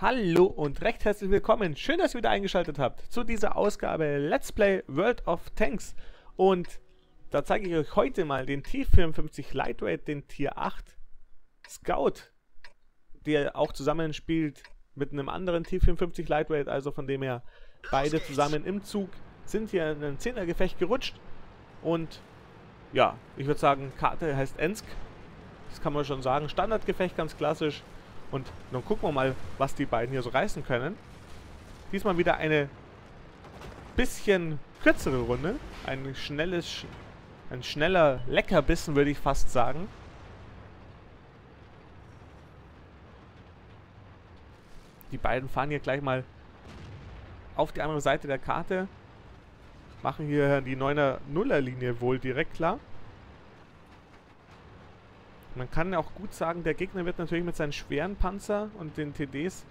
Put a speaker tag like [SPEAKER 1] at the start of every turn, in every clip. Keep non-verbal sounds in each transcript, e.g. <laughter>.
[SPEAKER 1] Hallo und recht herzlich willkommen. Schön, dass ihr wieder eingeschaltet habt zu dieser Ausgabe Let's Play World of Tanks. Und da zeige ich euch heute mal den T54 Lightweight, den Tier 8 Scout, der auch zusammenspielt mit einem anderen T54 Lightweight, also von dem her beide zusammen im Zug sind hier in ein 10er Gefecht gerutscht. Und ja, ich würde sagen, Karte heißt Ensk. Das kann man schon sagen. Standardgefecht, ganz klassisch. Und dann gucken wir mal, was die beiden hier so reißen können. Diesmal wieder eine bisschen kürzere Runde. Ein schnelles, ein schneller Leckerbissen, würde ich fast sagen. Die beiden fahren hier gleich mal auf die andere Seite der Karte. Machen hier die 9er Nuller Linie wohl direkt klar. Man kann auch gut sagen, der Gegner wird natürlich mit seinen schweren Panzer und den TDs,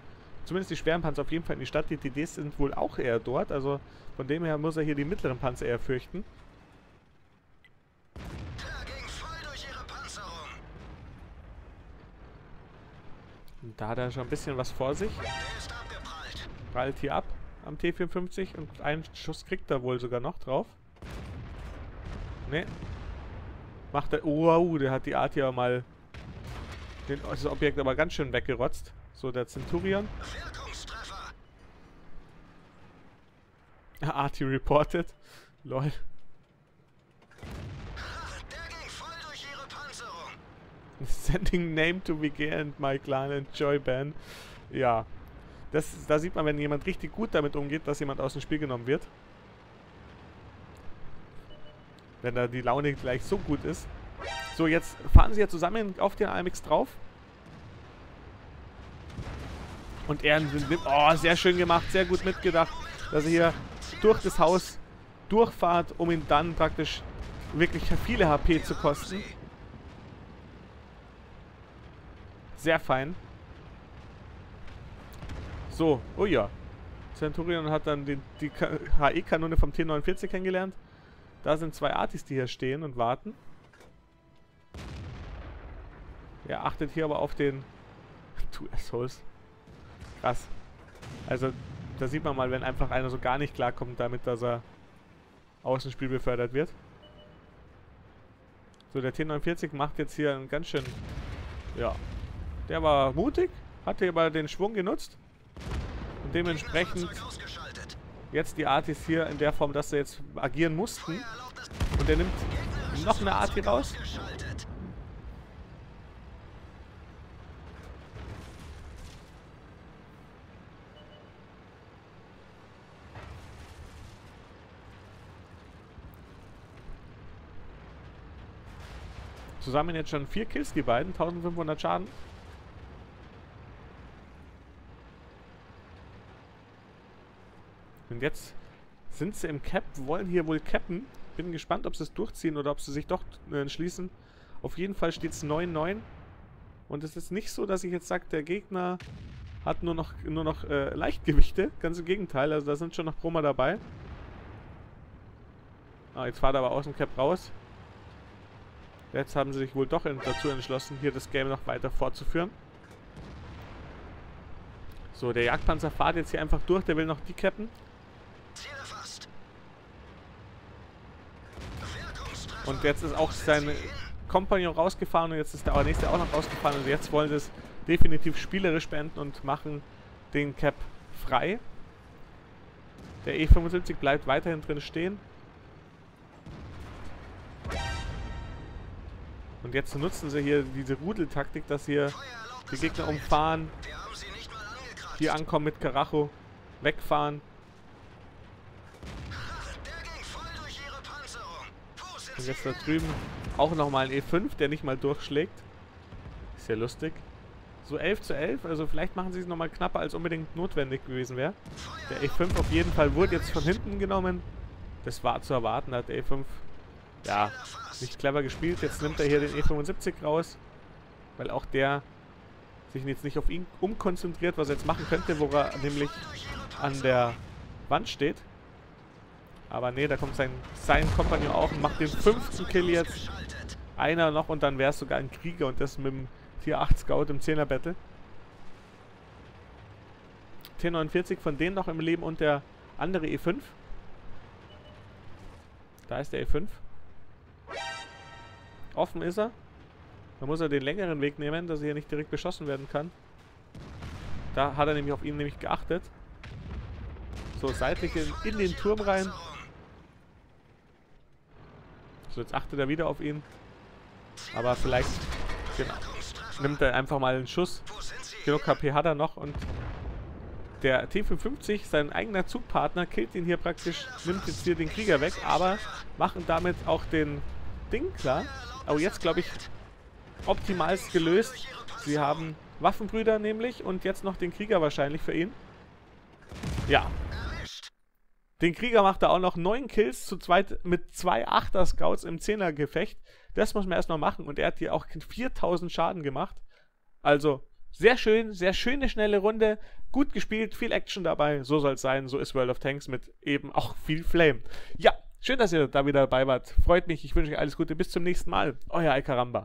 [SPEAKER 1] zumindest die schweren Panzer auf jeden Fall in die Stadt, die TDs sind wohl auch eher dort, also von dem her muss er hier die mittleren Panzer eher fürchten. Und da hat er schon ein bisschen was vor sich. Prallt hier ab am T54 und einen Schuss kriegt er wohl sogar noch drauf. Ne, Macht er... Oh, wow, der hat die Art hier mal... Den, das Objekt aber ganz schön weggerotzt. So, der Centurion. <laughs> Arti reported. Lol. <laughs> Sending name to begin and my clan and joy ban. Ja. Das, da sieht man, wenn jemand richtig gut damit umgeht, dass jemand aus dem Spiel genommen wird. Wenn da die Laune gleich so gut ist. So, jetzt fahren sie ja zusammen auf den AMX drauf. Und er nimmt... Oh, sehr schön gemacht, sehr gut mitgedacht, dass er hier durch das Haus durchfahrt, um ihn dann praktisch wirklich viele HP zu kosten. Sehr fein. So, oh ja. Centurion hat dann die, die HE-Kanone vom T49 kennengelernt. Da sind zwei Artis, die hier stehen und warten. Er achtet hier aber auf den... <laughs> Du Assholes. Krass. Also, da sieht man mal, wenn einfach einer so gar nicht klarkommt damit, dass er Außenspiel befördert wird. So, der T49 macht jetzt hier einen ganz schön... Ja. Der war mutig, hatte aber den Schwung genutzt. Und dementsprechend jetzt die Artis hier in der Form, dass sie jetzt agieren mussten. Und er nimmt noch eine Arti raus. Zusammen jetzt schon vier Kills, die beiden. 1500 Schaden. Und jetzt sind sie im Cap, wollen hier wohl cappen. Bin gespannt, ob sie es durchziehen oder ob sie sich doch äh, entschließen. Auf jeden Fall steht es 9-9. Und es ist nicht so, dass ich jetzt sage, der Gegner hat nur noch, nur noch äh, Leichtgewichte. Ganz im Gegenteil, also da sind schon noch Chroma dabei. Ah, jetzt fahrt er aber aus dem Cap raus. Jetzt haben sie sich wohl doch dazu entschlossen, hier das Game noch weiter fortzuführen. So, der Jagdpanzer fährt jetzt hier einfach durch. Der will noch die cappen. Und jetzt ist auch sein Kompagnon rausgefahren und jetzt ist der nächste auch noch rausgefahren. Also jetzt wollen sie es definitiv spielerisch beenden und machen den Cap frei. Der E75 bleibt weiterhin drin stehen. Und jetzt nutzen sie hier diese Rudeltaktik, dass hier die Gegner umfahren, hier ankommen mit Karacho, wegfahren. Und jetzt da drüben auch nochmal ein E5, der nicht mal durchschlägt. Ist ja lustig. So 11 zu 11, also vielleicht machen sie es nochmal knapper, als unbedingt notwendig gewesen wäre. Der E5 auf jeden Fall wurde jetzt von hinten genommen. Das war zu erwarten, hat der E5, ja, nicht clever gespielt. Jetzt nimmt er hier den E75 raus, weil auch der sich jetzt nicht auf ihn umkonzentriert, was er jetzt machen könnte, wo er nämlich an der Wand steht. Aber nee, da kommt sein, sein Kompagnon auch und macht den fünften Kill jetzt. Einer noch und dann wäre es sogar ein Krieger und das mit dem Tier 8 Scout im 10er Battle. T49 von denen noch im Leben und der andere E5. Da ist der E5. Offen ist er. Da muss er den längeren Weg nehmen, dass er hier nicht direkt beschossen werden kann. Da hat er nämlich auf ihn nämlich geachtet. So, seitlich in, in den Turm rein. So, jetzt achtet er wieder auf ihn. Aber vielleicht genau, nimmt er einfach mal einen Schuss. Genug KP hat er noch und der T-55, sein eigener Zugpartner, killt ihn hier praktisch, nimmt jetzt hier den Krieger weg, aber machen damit auch den Ding klar. Aber jetzt, glaube ich, optimalst gelöst. Sie haben Waffenbrüder nämlich und jetzt noch den Krieger wahrscheinlich für ihn. Ja. Den Krieger macht er auch noch 9 Kills zu zweit mit zwei 8er Scouts im 10er Gefecht. Das muss man erst noch machen und er hat hier auch 4000 Schaden gemacht. Also sehr schön, sehr schöne, schnelle Runde. Gut gespielt, viel Action dabei. So soll es sein. So ist World of Tanks mit eben auch viel Flame. Ja, schön, dass ihr da wieder dabei wart. Freut mich. Ich wünsche euch alles Gute. Bis zum nächsten Mal. Euer Alcaramba.